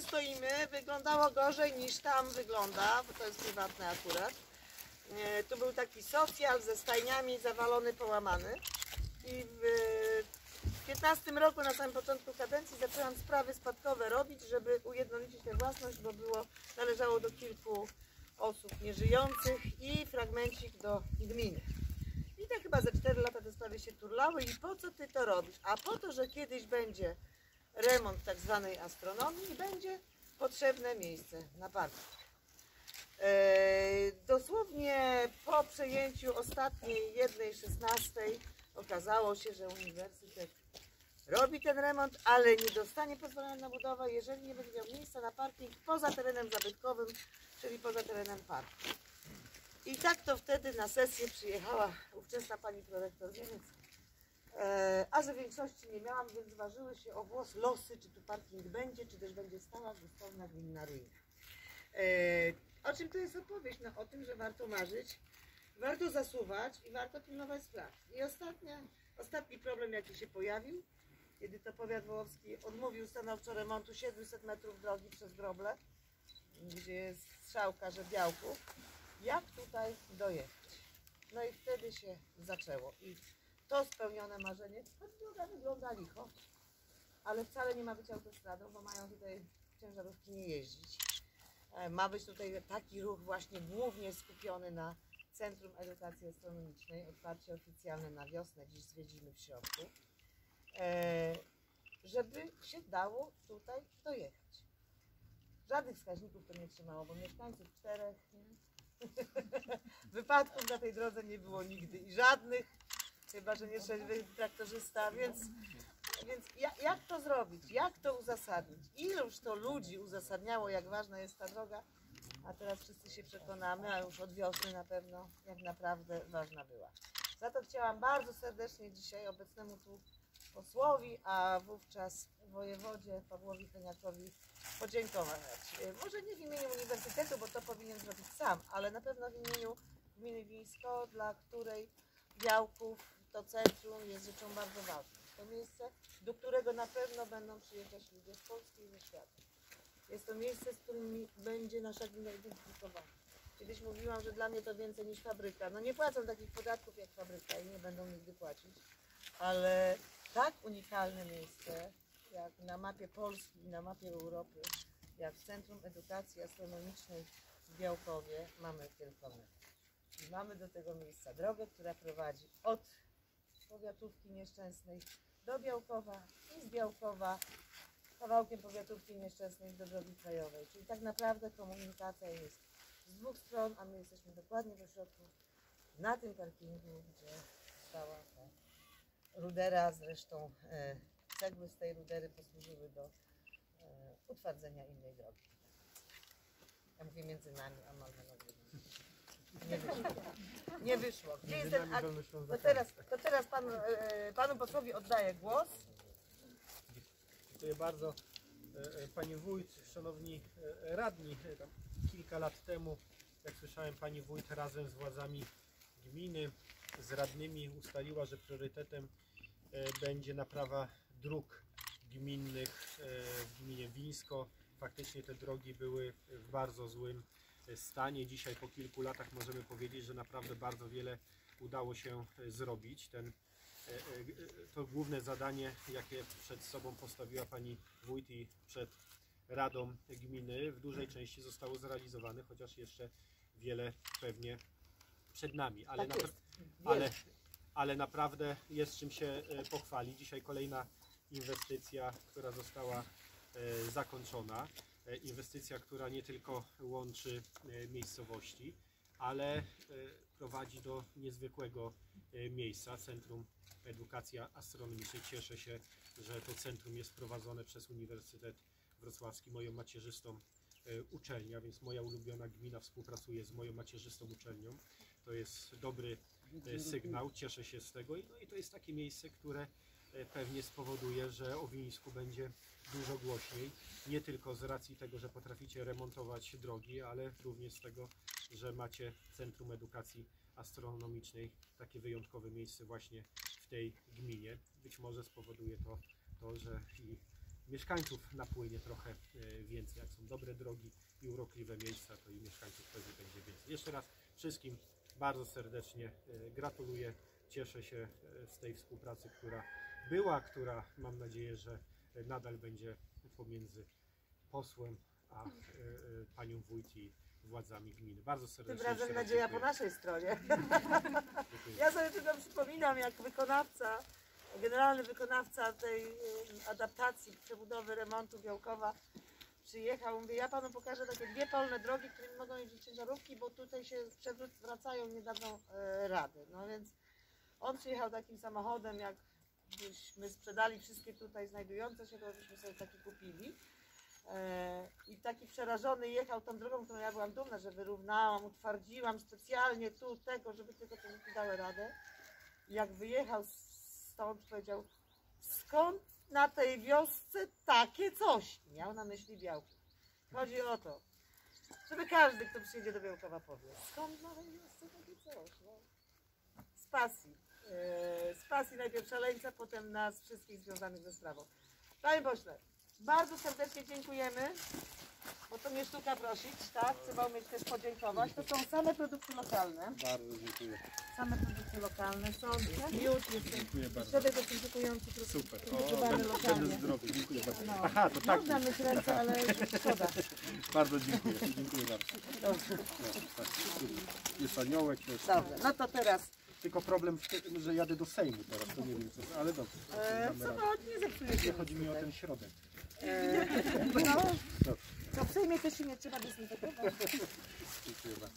stoimy, wyglądało gorzej niż tam wygląda, bo to jest prywatne akurat. E, Tu był taki socjal ze stajniami zawalony, połamany. I w 15 roku, na samym początku kadencji, zaczęłam sprawy spadkowe robić, żeby ujednolicić tę własność, bo było, należało do kilku osób nieżyjących i fragmencik do gminy. I tak chyba za 4 lata te sprawy się turlały i po co ty to robisz? A po to, że kiedyś będzie remont tak zwanej astronomii i będzie potrzebne miejsce na parking. Eee, dosłownie po przejęciu ostatniej jednej szesnastej okazało się, że uniwersytet robi ten remont, ale nie dostanie pozwolenia na budowę, jeżeli nie będzie miał miejsca na parking poza terenem zabytkowym, czyli poza terenem parku. I tak to wtedy na sesję przyjechała ówczesna pani prorektor Niemiec, e, a że większości nie miałam, więc ważyły się o włos losy, czy tu parking będzie, czy też będzie stała gustowna gminna ruina. E, o czym to jest opowieść? No o tym, że warto marzyć, warto zasuwać i warto pilnować spraw. I ostatnia, ostatni problem, jaki się pojawił, kiedy to powiat wołowski odmówił stanowczo remontu 700 metrów drogi przez Groble, gdzie jest strzałka żebiałków, jak tutaj dojechać. No i wtedy się zaczęło. I to spełnione marzenie, choć droga wygląda licho, ale wcale nie ma być autostradą, bo mają tutaj ciężarówki nie jeździć. E, Ma być tutaj taki ruch właśnie głównie skupiony na Centrum Edukacji Astronomicznej, otwarcie oficjalne na wiosnę, dziś zwiedzimy w środku, e, żeby się dało tutaj dojechać. Żadnych wskaźników to nie trzymało, bo mieszkańców czterech, nie? wypadków na tej drodze nie było nigdy i żadnych, chyba że nie trzeźwy traktorzysta, więc więc jak, to zrobić? Jak to uzasadnić? Iluż to ludzi uzasadniało, jak ważna jest ta droga, a teraz wszyscy się przekonamy, a już od wiosny na pewno, jak naprawdę ważna była. Za to chciałam bardzo serdecznie dzisiaj obecnemu tu posłowi, a wówczas wojewodzie Pawłowi Heniakowi podziękować. E, Może nie w imieniu Uniwersytetu, bo to powinien zrobić sam, ale na pewno w imieniu gminy Wińsko, dla której Białków to centrum jest rzeczą bardzo ważną. To miejsce, do którego na pewno będą przyjeżdżać ludzie z Polski i ze świata. Jest to miejsce, z którym będzie nasza gmina identyfikowana. Kiedyś mówiłam, że dla mnie to więcej niż fabryka. No nie płacą takich podatków jak fabryka i nie będą nigdy płacić, ale tak unikalne miejsce, jak na mapie Polski i na mapie Europy, jak Centrum Edukacji Astronomicznej w Białkowie, mamy tylko my. I mamy do tego miejsca drogę, która prowadzi od powiatówki nieszczęsnej do Białkowa i z Białkowa kawałkiem powiatówki nieszczęsnej do drogi krajowej. Czyli tak naprawdę komunikacja jest z dwóch stron, a my jesteśmy dokładnie w środku, na tym parkingu, gdzie stała ta rudera. Zresztą e, cegły z tej rudery posłużyły do e, utwardzenia innej drogi. Ja mówię między nami, a wyszło. Nie wyszło. Gdzie jest ten akt? To teraz, to teraz pan, e, panu posłowi oddaję głos. Dziękuję bardzo. E, e, Panie Wójt, Szanowni e, Radni, e, kilka lat temu, jak słyszałem, Pani Wójt razem z władzami gminy, z radnymi ustaliła, że priorytetem będzie naprawa dróg gminnych w gminie Wińsko. Faktycznie te drogi były w bardzo złym stanie. Dzisiaj po kilku latach możemy powiedzieć, że naprawdę bardzo wiele udało się e, zrobić. Ten E, e, to główne zadanie, jakie przed sobą postawiła pani wójt i przed Radą Gminy, w dużej części zostało zrealizowane, chociaż jeszcze wiele pewnie przed nami. Ale, Tak napra- ale, ale naprawdę jest czym się pochwalić. Dzisiaj kolejna inwestycja, która została zakończona. E, Inwestycja, która nie tylko łączy e, miejscowości, ale e, prowadzi do niezwykłego miejsca, Centrum Edukacji Astronomicznej. Cieszę się, że to centrum jest prowadzone przez Uniwersytet Wrocławski, moją macierzystą uczelnią, więc moja ulubiona gmina współpracuje z moją macierzystą uczelnią. To jest dobry sygnał, cieszę się z tego i, no i to jest takie miejsce, które pewnie spowoduje, że o będzie dużo głośniej, nie tylko z racji tego, że potraficie remontować drogi, ale również z tego, że macie Centrum Edukacji Astronomicznej, takie wyjątkowe miejsce właśnie w tej gminie. Być może spowoduje to, to że i mieszkańców napłynie trochę e, więcej. Jak są dobre drogi i urokliwe miejsca, to i mieszkańców pewnie będzie więcej. Jeszcze raz wszystkim bardzo serdecznie e, gratuluję. Cieszę się e, z tej współpracy, która była, która mam nadzieję, że nadal będzie pomiędzy posłem a e, e, panią wójt i władzami gminy. Bardzo Tym serdecznie razem jeszcze raz nadzieja po dziękuję. naszej stronie. Ja sobie tylko przypominam, jak wykonawca, generalny wykonawca tej adaptacji, przebudowy, remontu Białkowa przyjechał, mówi, ja panu pokażę takie dwie polne drogi, którymi mogą jeździć ciężarówki, bo tutaj się przewracają, nie dadzą e, rady. No więc on przyjechał takim samochodem, jak byśmy sprzedali wszystkie tutaj znajdujące się, to byśmy sobie taki kupili. E, I taki przerażony jechał tą drogą, którą ja byłam dumna, że wyrównałam, utwardziłam specjalnie tu tego, żeby tylko te łuki dały radę. Jak wyjechał stąd, powiedział, skąd na tej wiosce takie coś? Miał na myśli Białków. Chodzi o to, żeby każdy, kto przyjedzie do Białkowa powie, skąd na tej wiosce takie coś? No. Z pasji. E, Z pasji najpierw szaleńca, potem nas wszystkich związanych ze sprawą. Panie pośle, bardzo serdecznie dziękujemy, bo to nie sztuka prosić, tak? Trzeba umieć też podziękować. To są same produkty lokalne. Bardzo dziękuję. Same produkty lokalne są. Miód jest Dziękuję bardzo. środek dezynfekujący, Super. będę lokalnie. zdrowy. Dziękuję bardzo. No. Aha, to tak. Można myć ręce, ale szkoda. Bardzo dziękuję. Dziękuję bardzo. Dobrze. No, tak. Jest aniołek. Jest. Dobrze, no to teraz Tylko problem w tym, że jadę do Sejmu teraz. To nie wiem co, ale dobrze. e, Damy radę. samochód nie zepsuje Nie chodzi mi o ten środek. E, no, to w Sejmie też się nie trzeba dezynfekować. Dziękuję bardzo.